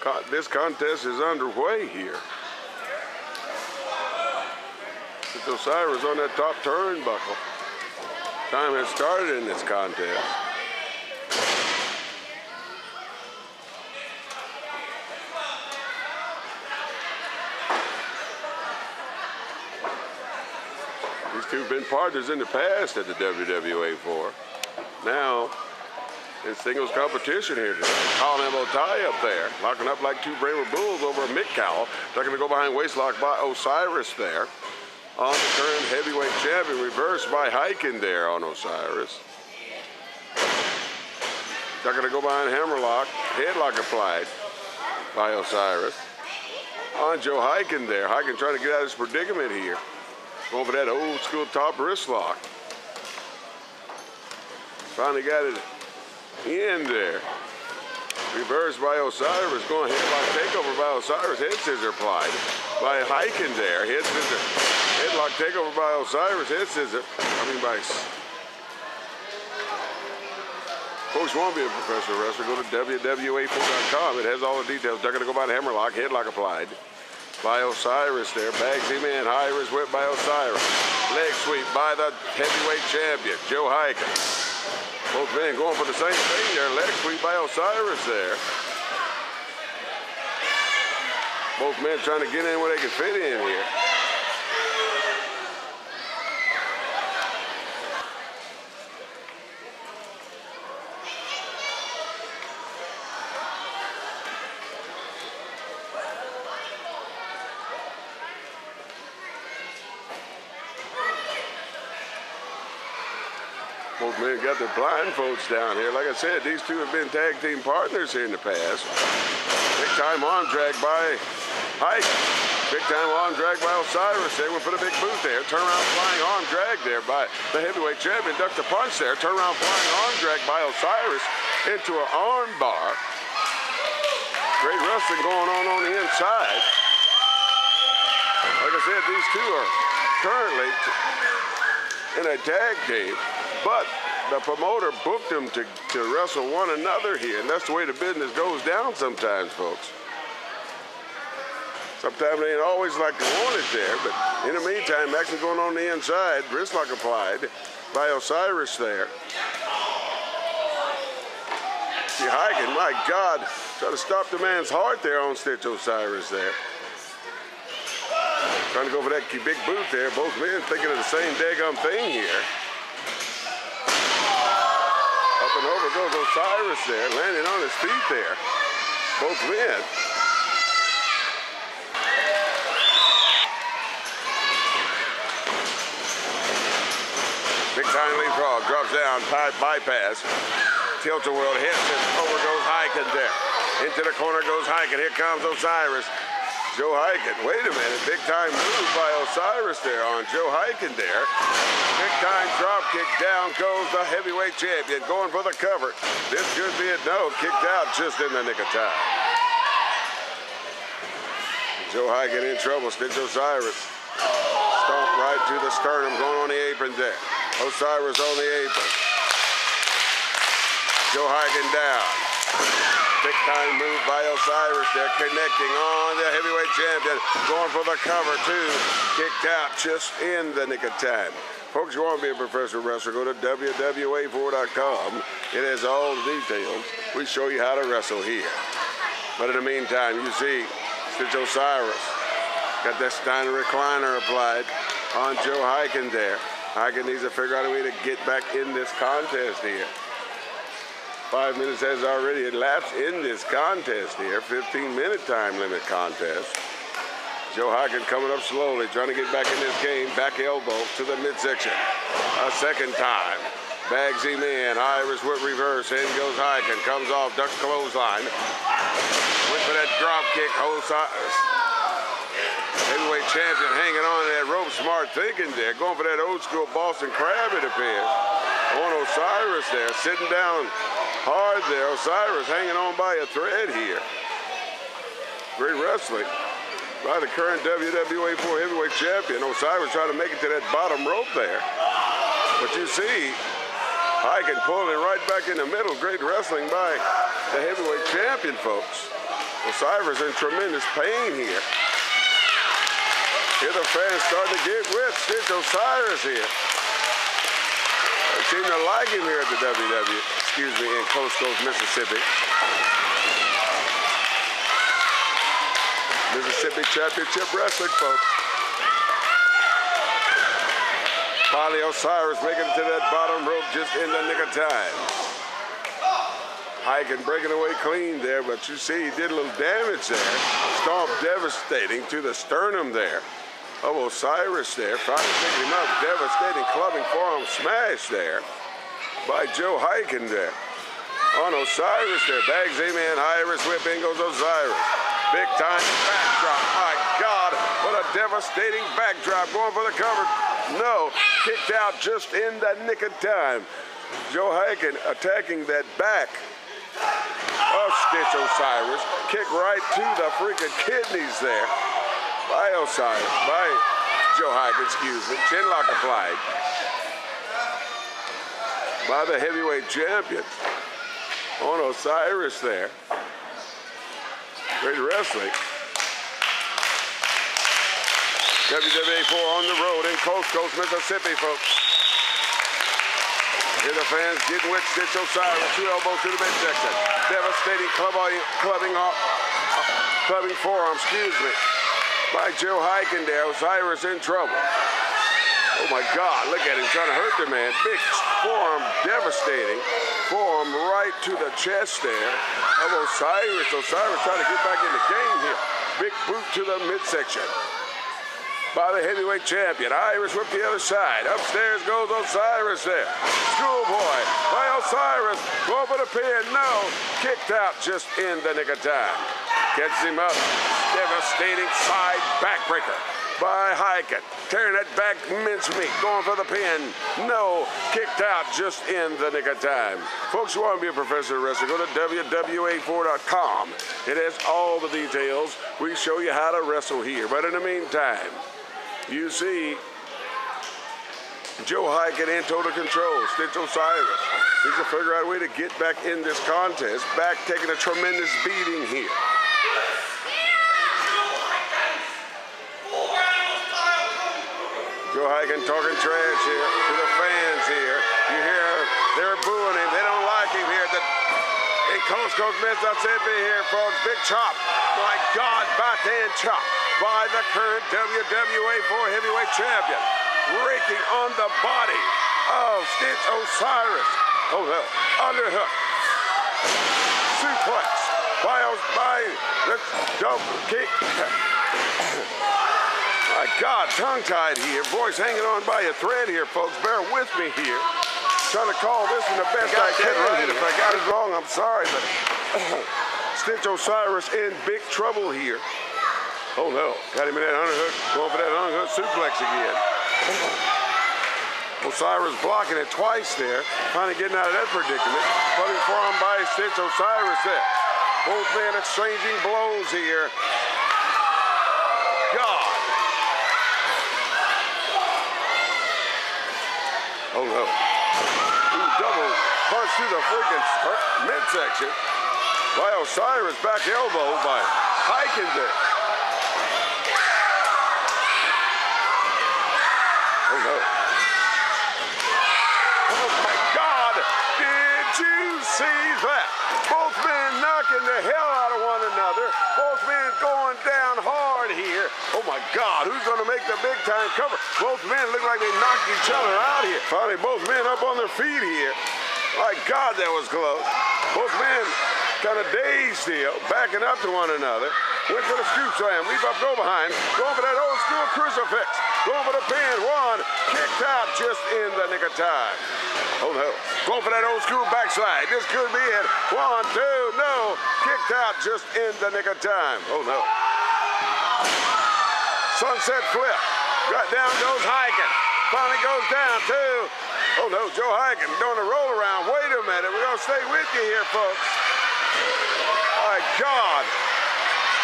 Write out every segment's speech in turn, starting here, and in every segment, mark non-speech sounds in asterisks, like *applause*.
Con- this contest is underway here. It's Osiris on that top turnbuckle. Time has started in this contest. These two have been partners in the past at the WWA 4. Now, in singles competition here today. Colin tie up there, locking up like two braver bulls over a McCowell. They're going to go behind waistlock by Osiris there. On the current heavyweight champion, reversed by Heiken there on Osiris. They're going to go behind hammerlock, headlock applied by Osiris. On Joe Heiken there. Heiken trying to get out of his predicament here. Going for that old school top wrist lock. Finally got it in there. Reversed by Osiris. Going headlock takeover by Osiris. Head scissor applied by Heiken there. Head scissor. Headlock takeover by Osiris. Head scissor. I mean by. Folks want to be a professional wrestler, go to WWA4.com. It has all the details. They're going to go by the hammerlock, headlock applied by Osiris there. Bagsy man, high wrist whip by Osiris. Leg sweep by the heavyweight champion, Joe Heiken. Both men going for the same thing there. Leg sweep by Osiris there. Both men trying to get in where they can fit in here. Both men got their blindfolds down here. Like I said, these two have been tag team partners here in the past. Big time arm drag by Hike. Big time arm drag by Osiris. They went for the big boot there. Turn around flying arm drag there by the heavyweight champion. Ducked the punch there. Turn around flying arm drag by Osiris into an arm bar. Great wrestling going on on the inside. Like I said, these two are currently in a tag team. But the promoter booked them to, to wrestle one another here, and that's the way the business goes down sometimes, folks. Sometimes they ain't always like they want it there, but in the meantime, action going on the inside, wristlock applied by Osiris there. See, Heiken, my God, trying to stop the man's heart there on Stitch Osiris there. Trying to go for that big boot there. Both men thinking of the same daggum thing here. Up and over goes Osiris there, landing on his feet there. Both men. Big time leapfrog, drops down, pipe bypass. Tilt-a-whirl hits and over goes Heiken there. Into the corner goes Heiken. Here comes Osiris. Joe Heiken. Wait a minute. Big time move by Osiris there on Joe Heiken there. Big time drop kick. Down goes the heavyweight champion going for the cover. This could be it. No, kicked out just in the nick of time. Joe Heiken in trouble. Stitch Osiris. Stomp right to the sternum going on the apron there. Osiris on the apron. Joe Heiken down. Big time move by Osiris They're connecting on the heavyweight champion, going for the cover too. Kicked out just in the nick of time. Folks, you want to be a professional wrestler, go to WWA4.com. It has all the details. We show you how to wrestle here. But in the meantime, you see Stitch Osiris. Got that Steiner recliner applied on Joe Heiken there. Heiken needs to figure out a way to get back in this contest here. Five minutes has already elapsed in this contest here. 15 minute time limit contest. Joe Heiken coming up slowly, trying to get back in this game. Back elbow to the midsection. A second time. Bagsy man, Irish whip reverse. In goes Heiken. Comes off, duck clothesline. Went for that drop kick. Osiris. Heavyweight champion hanging on to that rope. Smart thinking there. Going for that old school Boston Crab, it appears. On Osiris there, sitting down hard there. Osiris hanging on by a thread here. Great wrestling by the current WWA 4 heavyweight champion. Osiris trying to make it to that bottom rope there. But you see, I can pull it right back in the middle. Great wrestling by the heavyweight champion, folks. Osiris in tremendous pain here. Here the fans starting to get with Stitch Osiris here. They seem to like him here at the WW, excuse me, in Coast Coast, Mississippi. Mississippi Championship Wrestling, folks. Finally, Osiris making it to that bottom rope just in the nick of time. Heiken breaking away clean there, but you see he did a little damage there. Stomp devastating to the sternum there of Osiris there, trying to pick him up. Devastating clubbing forearm smash there by Joe Heiken there. Uh, on Osiris there, bags A-Man, Irish whip, in goes Osiris. Big time backdrop, my God, what a devastating backdrop, going for the cover. No, kicked out just in the nick of time. Joe Heiken attacking that back of Stitch Osiris, kick right to the freaking kidneys there by Osiris, by Joe Hyke, excuse me. Chin lock applied by the heavyweight champion on Osiris there. Great wrestling. WWA 4 on the road in Coast Coast, Mississippi, folks. Here the fans getting with Stitch Osiris, two elbows to the midsection. Devastating clubbing, clubbing off, uh, clubbing forearm, excuse me by Joe there. Osiris in trouble. Oh my God, look at him trying to hurt the man. Big forearm, devastating. Forearm right to the chest there of Osiris. Osiris trying to get back in the game here. Big boot to the midsection by the heavyweight champion. Irish whip the other side. Upstairs goes Osiris there. Schoolboy by Osiris. Go for the pin. No. Kicked out just in the nick of time. Gets him up. Devastating side backbreaker by Heiken. Tearing it back mincemeat. Going for the pin. No. Kicked out just in the nick of time. Folks, who want to be a professor of wrestling, go to WWA4.com. It has all the details. We show you how to wrestle here. But in the meantime, you see Joe Heiken in total control. Stitch Osiris needs to figure out a way to get back in this contest. Back taking a tremendous beating here. Joe Heiken talking trash here to the fans here. You hear they're booing him. They don't like him here. The, in Coast Coast, Mississippi here, folks. Big chop. My God, backhand chop by the current WWA 4 heavyweight champion. Raking on the body of Stitch Osiris. Oh no, underhook. Suplex by, by the double kick. *laughs* My God, tongue-tied here. Voice hanging on by a thread here, folks. Bear with me here. Trying to call this one the best I can. Right. If I got it wrong, I'm sorry, but *coughs* Stitch Osiris in big trouble here. Oh no, got him in that underhook, going for that underhook suplex again. *coughs* Osiris blocking it twice there, finally getting out of that predicament. Putting forearm by Stitch Osiris there. Both men exchanging blows here. God. Oh no. Ooh, double punch through the freaking midsection by Osiris. Back elbow by Heiken there. see that. Both men knocking the hell out of one another. Both men going down hard here. Oh my God, who's going to make the big time cover? Both men look like they knocked each other out here. Finally, both men up on their feet here. My God, that was close. Both men kind of dazed here, backing up to one another. Went for the scoop slam, leap up, go behind. Going for that old school crucifix. Going for the pin. One. Out just in the nick of time. Oh no. Going for that old school backslide. This could be it. One, two, no. Kicked out just in the nick of time. Oh no. Sunset flip. Right down goes Heiken. Finally goes down two. Oh no, Joe Heiken doing a roll around. Wait a minute. We're to stay with you here, folks. My God.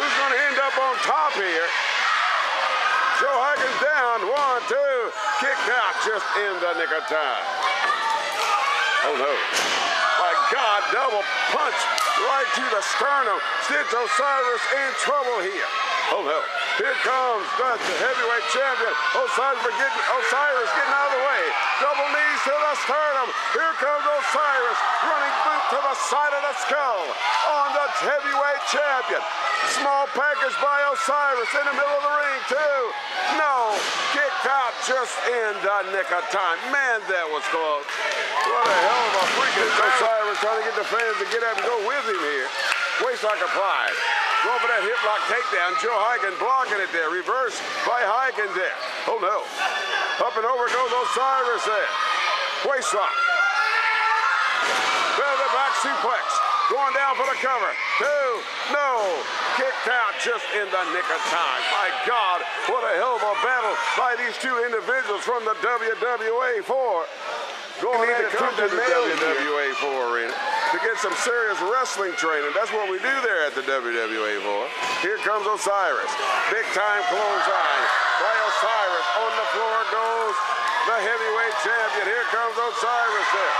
Who's to end up on top here? Joe Heiken's down. One, two. Kicked out just in the nick of time. Oh no. My God, double punch right to the sternum. Stitch Osiris in trouble here. Oh no. Here comes the heavyweight champion. Osiris getting, Osiris getting out of the way. Double knees to the sternum. Here comes Osiris. Running boot to the side of the skull on the heavyweight champion. Small package by Osiris in the middle of the ring, too. No. Kicked out just in the nick of time. Man, that was close. What a hell of a freaking Osiris trying to get the fans to get up and go with him here. Waistlock applied. Going for that hip lock takedown. Joe Heiken blocking it there. Reverse by Heiken there. Oh no. Up and over goes Osiris there. Waistlock. There the back suplex. Going down for the cover. Two. No. Kicked out just in the nick of time. My God, what a hell of a battle by these two individuals from the WWA 4 going in to come to the WWA 4 arena to get some serious wrestling training. That's what we do there at the WWA 4. Here comes Osiris. Big time clothesline by Osiris. On the floor goes the heavyweight champion. Here comes Osiris there.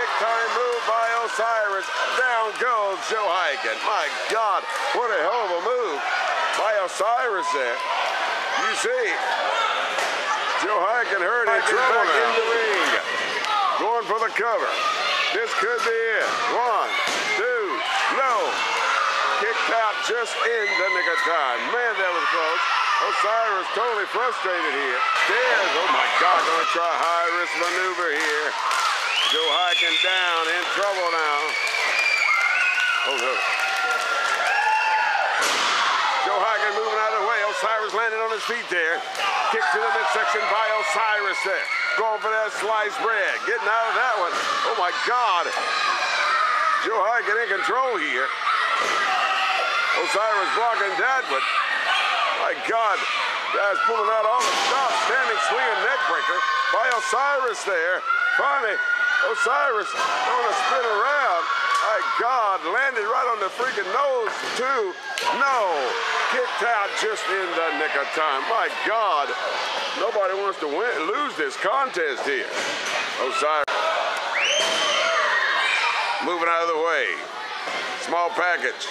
Big time move by Osiris. Down goes Joe Heiken. My God, what a hell of a move by Osiris there. You see, Joe Heiken hurt it. back in the ring. Going for the cover. This could be it. One, two, no. Kicked out just in the nick of time. Man, that was close. Osiris totally frustrated here. Stairs. Oh my God, gonna try high risk maneuver here. Joe Heiken down, in trouble now. Oh no. Joe Heiken moving out of. Osiris landing on his feet there. Kick to the midsection by Osiris there. Going for that sliced bread. Getting out of that one. Oh my God. Joe Heiken in control here. Osiris blocking that, but my God. that's pulling out all the stops. Standing swinging neck breaker by Osiris there. Finally, Osiris on a spin around. My God, landed right on the freaking nose, too. No, kicked out just in the nick of time. My God, nobody wants to win, lose this contest here. Osiris moving out of the way. Small package.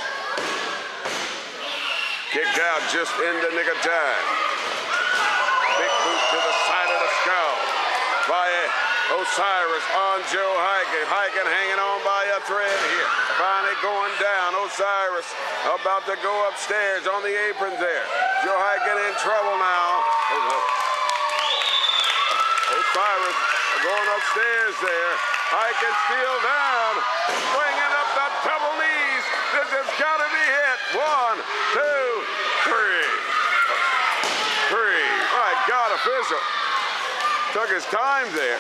Kicked out just in the nick of time. Big boot to the side of the skull by Osiris on Joe Heiken. Heiken hanging on by a thread here. Finally going down. Osiris about to go upstairs on the apron there. Joe Heiken in trouble now. Osiris going upstairs there. Heiken still down. Bringing up the double knees. This has got to be it. One, two, three. Three. My God, official. Took his time there.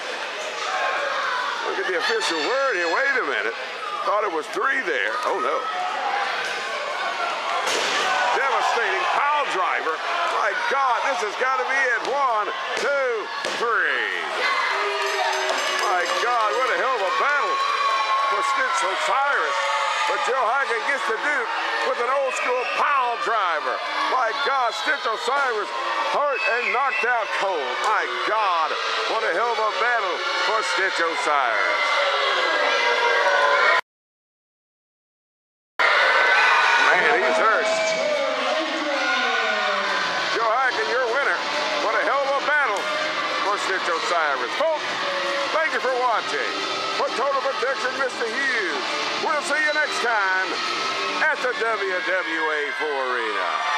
Look at the official word here. Wait a minute. Thought it was three there. Oh, no. Devastating pile driver. My God, this has got to be it. One, two, three. My God, what a hell of a battle for Stitch Osiris. But Joe Heiken gets the duke with an old school pile driver. My God, Stitch Osiris hurt and knocked out cold. My God, what a hell of a battle for Stitch Osiris. Man, he's hurt. Joe Heiken, your winner. What a hell of a battle for Stitch Osiris. Folks, thank you for watching. For Total Protection, Mr. Hughes. We'll see you next time at the WWA 4 Arena.